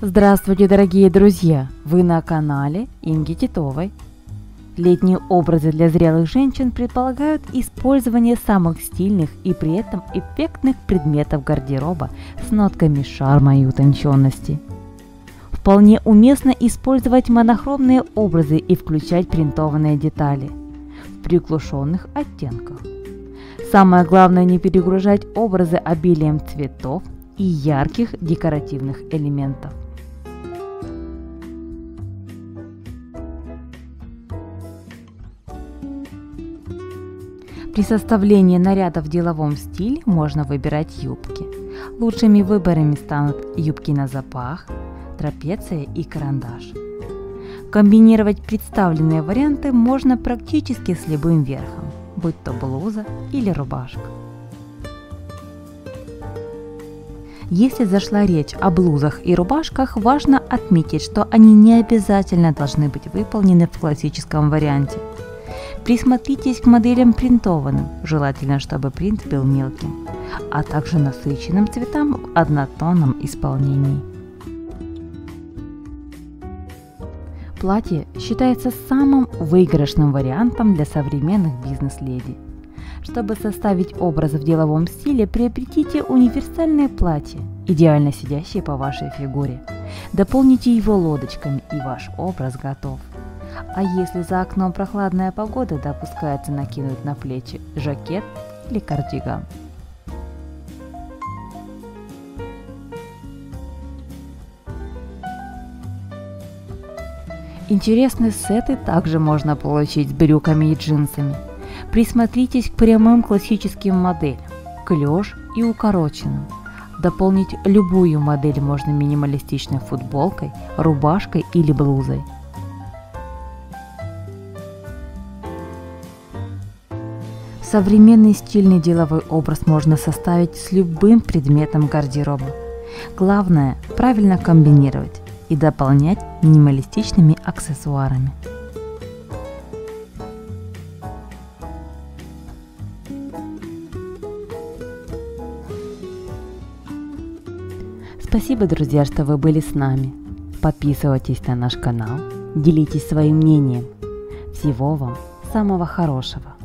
Здравствуйте, дорогие друзья! Вы на канале Инги Титовой. Летние образы для зрелых женщин предполагают использование самых стильных и при этом эффектных предметов гардероба с нотками шарма и утонченности. Вполне уместно использовать монохромные образы и включать принтованные детали в приглушенных оттенках. Самое главное не перегружать образы обилием цветов и ярких декоративных элементов. При составлении наряда в деловом стиле можно выбирать юбки. Лучшими выборами станут юбки на запах, трапеция и карандаш. Комбинировать представленные варианты можно практически с любым верхом, будь то блуза или рубашка. Если зашла речь о блузах и рубашках, важно отметить, что они не обязательно должны быть выполнены в классическом варианте – Присмотритесь к моделям принтованным, желательно, чтобы принт был мелким, а также насыщенным цветам в однотонном исполнении. Платье считается самым выигрышным вариантом для современных бизнес-леди. Чтобы составить образ в деловом стиле, приобретите универсальное платье, идеально сидящее по вашей фигуре. Дополните его лодочками, и ваш образ готов. А если за окном прохладная погода, допускается накинуть на плечи жакет или кардиган. Интересные сеты также можно получить с брюками и джинсами. Присмотритесь к прямым классическим моделям, клеш и укороченным. Дополнить любую модель можно минималистичной футболкой, рубашкой или блузой – Современный стильный деловой образ можно составить с любым предметом гардероба. Главное – правильно комбинировать и дополнять минималистичными аксессуарами. Спасибо, друзья, что вы были с нами. Подписывайтесь на наш канал, делитесь своим мнением. Всего вам самого хорошего.